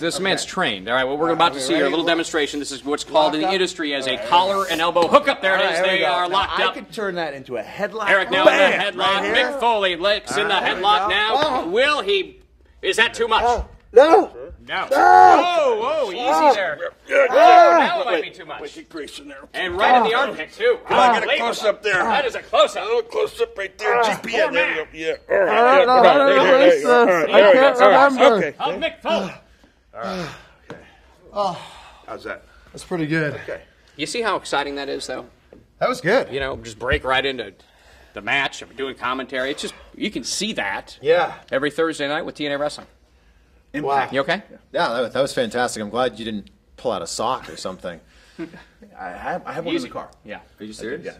This man's trained. All right, well, we're about to see here a little demonstration. This is what's called in the up. industry as a collar and elbow hookup. There it All is. right, They are Now, locked I up. I could turn that into a headlock. Eric now in the headlock. Right. Mick Foley lips in the headlock now. go. Will he? Is that too much? Oh, no. No. Whoa, whoa, easy there. Whoa, now it might be too much. Wait, Grace in there. And right in the oh. armpit too. Come on, get a Unbelievable. close up there. That is a close A up. little oh, close up right there. Ah. poor GPS. There you go. man. Yeah. All right. no, yeah, no, all right, no, there All right, I there you can't go. All right, remember. Okay. Of Mick Foley. How's that? That's pretty good. Okay. You see how exciting that is, though? That was good. You know, just break right into the match. I'm doing commentary. It's just you can see that Yeah. every Thursday night with TNA Wrestling. Impact. You okay? Yeah, that, that was fantastic. I'm glad you didn't pull out a sock or something. I have, I have one in the car. Yeah. Are you serious? Yeah.